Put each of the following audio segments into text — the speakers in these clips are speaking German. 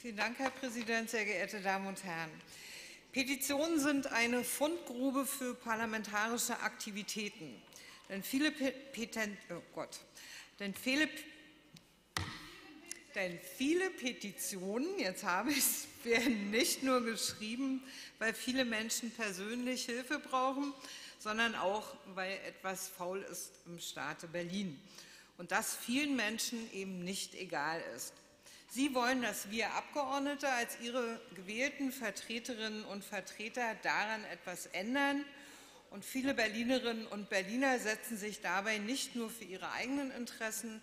Vielen Dank, Herr Präsident, sehr geehrte Damen und Herren. Petitionen sind eine Fundgrube für parlamentarische Aktivitäten. Denn viele, Peten oh Gott. Denn viele, denn viele Petitionen, jetzt habe ich es, werden nicht nur geschrieben, weil viele Menschen persönlich Hilfe brauchen, sondern auch, weil etwas faul ist im Staate Berlin. Und das vielen Menschen eben nicht egal ist. Sie wollen, dass wir Abgeordnete als Ihre gewählten Vertreterinnen und Vertreter daran etwas ändern. Und viele Berlinerinnen und Berliner setzen sich dabei nicht nur für ihre eigenen Interessen,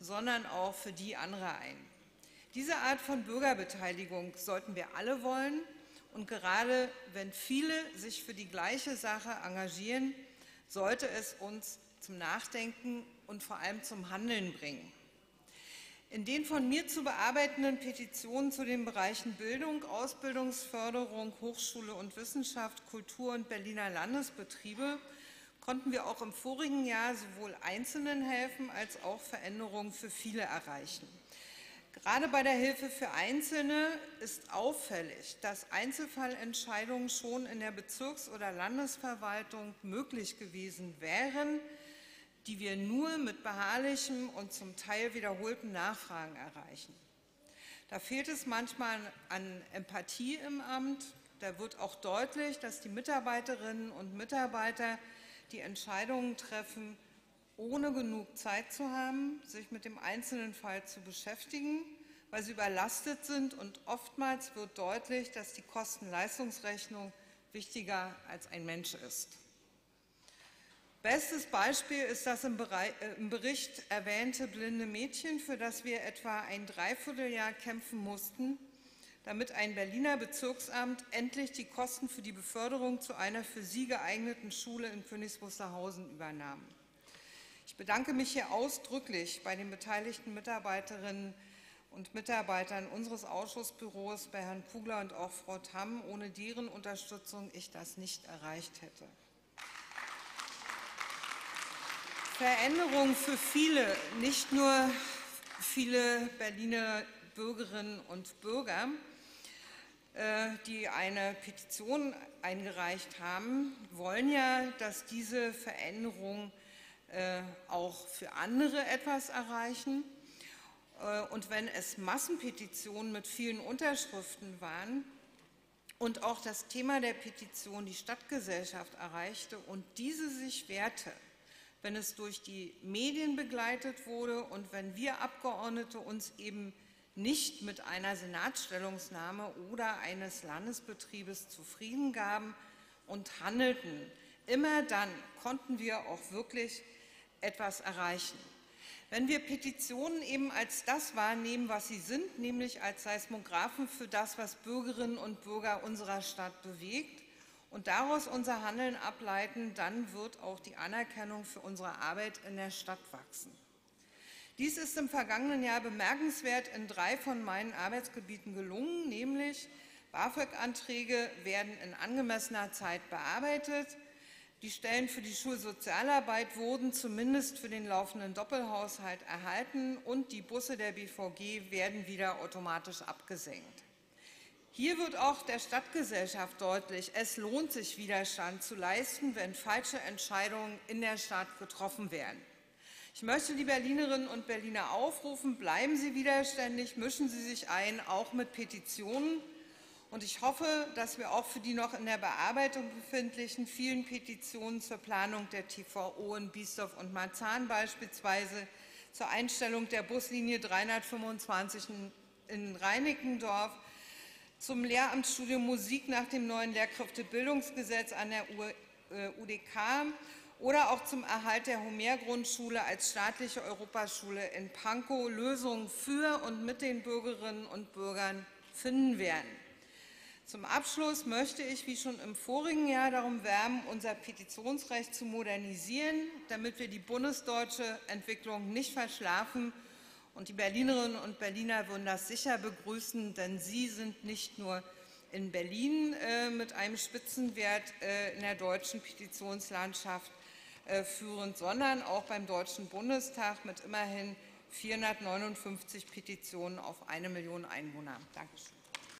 sondern auch für die anderer ein. Diese Art von Bürgerbeteiligung sollten wir alle wollen. Und gerade wenn viele sich für die gleiche Sache engagieren, sollte es uns zum Nachdenken und vor allem zum Handeln bringen. In den von mir zu bearbeitenden Petitionen zu den Bereichen Bildung, Ausbildungsförderung, Hochschule und Wissenschaft, Kultur und Berliner Landesbetriebe konnten wir auch im vorigen Jahr sowohl Einzelnen helfen als auch Veränderungen für viele erreichen. Gerade bei der Hilfe für Einzelne ist auffällig, dass Einzelfallentscheidungen schon in der Bezirks- oder Landesverwaltung möglich gewesen wären, die wir nur mit beharrlichem und zum Teil wiederholten Nachfragen erreichen. Da fehlt es manchmal an Empathie im Amt. Da wird auch deutlich, dass die Mitarbeiterinnen und Mitarbeiter die Entscheidungen treffen, ohne genug Zeit zu haben, sich mit dem einzelnen Fall zu beschäftigen, weil sie überlastet sind. Und oftmals wird deutlich, dass die Kosten-Leistungsrechnung wichtiger als ein Mensch ist. Bestes Beispiel ist das im, äh, Bericht erwähnte blinde Mädchen, für das wir etwa ein Dreivierteljahr kämpfen mussten, damit ein Berliner Bezirksamt endlich die Kosten für die Beförderung zu einer für sie geeigneten Schule in Königs Wusterhausen übernahm. Ich bedanke mich hier ausdrücklich bei den beteiligten Mitarbeiterinnen und Mitarbeitern unseres Ausschussbüros, bei Herrn Kugler und auch Frau Tamm, ohne deren Unterstützung ich das nicht erreicht hätte. Veränderung für viele, nicht nur viele Berliner Bürgerinnen und Bürger, äh, die eine Petition eingereicht haben, wollen ja, dass diese Veränderung äh, auch für andere etwas erreichen. Äh, und wenn es Massenpetitionen mit vielen Unterschriften waren und auch das Thema der Petition die Stadtgesellschaft erreichte und diese sich wehrte, wenn es durch die Medien begleitet wurde und wenn wir Abgeordnete uns eben nicht mit einer Senatsstellungnahme oder eines Landesbetriebes zufrieden gaben und handelten. Immer dann konnten wir auch wirklich etwas erreichen. Wenn wir Petitionen eben als das wahrnehmen, was sie sind, nämlich als Seismographen für das, was Bürgerinnen und Bürger unserer Stadt bewegt, und daraus unser Handeln ableiten, dann wird auch die Anerkennung für unsere Arbeit in der Stadt wachsen. Dies ist im vergangenen Jahr bemerkenswert in drei von meinen Arbeitsgebieten gelungen, nämlich BAföG-Anträge werden in angemessener Zeit bearbeitet, die Stellen für die Schulsozialarbeit wurden zumindest für den laufenden Doppelhaushalt erhalten und die Busse der BVG werden wieder automatisch abgesenkt. Hier wird auch der Stadtgesellschaft deutlich, es lohnt sich, Widerstand zu leisten, wenn falsche Entscheidungen in der Stadt getroffen werden. Ich möchte die Berlinerinnen und Berliner aufrufen, bleiben Sie widerständig, mischen Sie sich ein, auch mit Petitionen. Und ich hoffe, dass wir auch für die noch in der Bearbeitung befindlichen vielen Petitionen zur Planung der TVO in Biesdorf und Marzahn beispielsweise, zur Einstellung der Buslinie 325 in Reinickendorf, zum Lehramtsstudium Musik nach dem neuen Lehrkräftebildungsgesetz an der UDK äh, oder auch zum Erhalt der Homer-Grundschule als staatliche Europaschule in Pankow Lösungen für und mit den Bürgerinnen und Bürgern finden werden. Zum Abschluss möchte ich, wie schon im vorigen Jahr, darum werben, unser Petitionsrecht zu modernisieren, damit wir die bundesdeutsche Entwicklung nicht verschlafen und die Berlinerinnen und Berliner würden das sicher begrüßen, denn sie sind nicht nur in Berlin äh, mit einem Spitzenwert äh, in der deutschen Petitionslandschaft äh, führend, sondern auch beim Deutschen Bundestag mit immerhin 459 Petitionen auf eine Million Einwohner. Dankeschön.